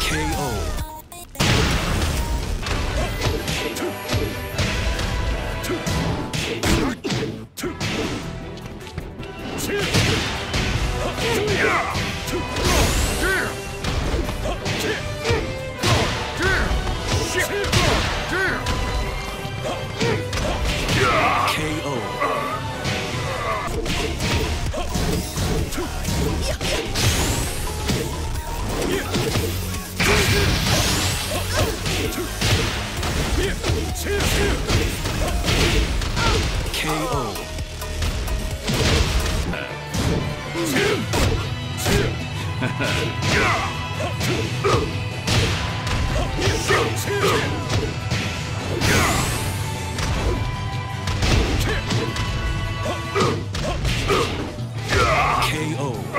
KO KO. KO.